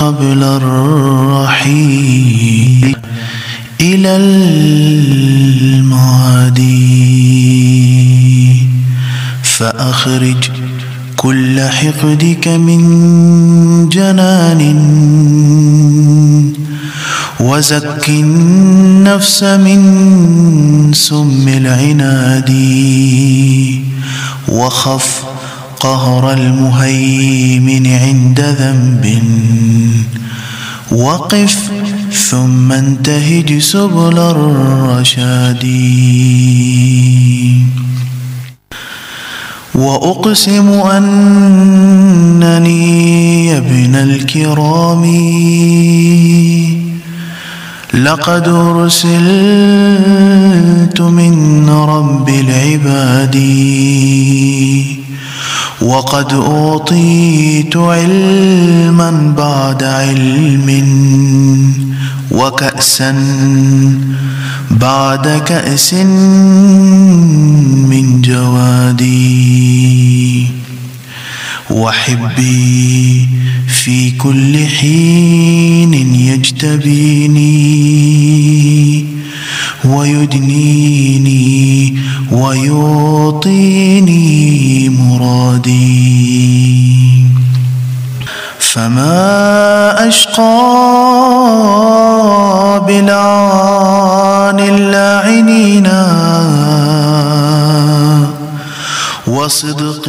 قبل الرحيل إلى المعادي فأخرج كل حقدك من جنان. وزك النفس من سم العناد. وخف قهر المهيمن عند ذنب. وقف ثم انتهج سبل الرشاد. وأقسم أنني يا ابن الكرام. لقد أرسلت من رب العباد. وقد أوطيت علما بعد علم وكأسا بعد كأس من جوادي وحبي في كل حين يجتبيني ويدنيني ويعطيني مرادي فما أشقى بلعان اللاعنين وصدق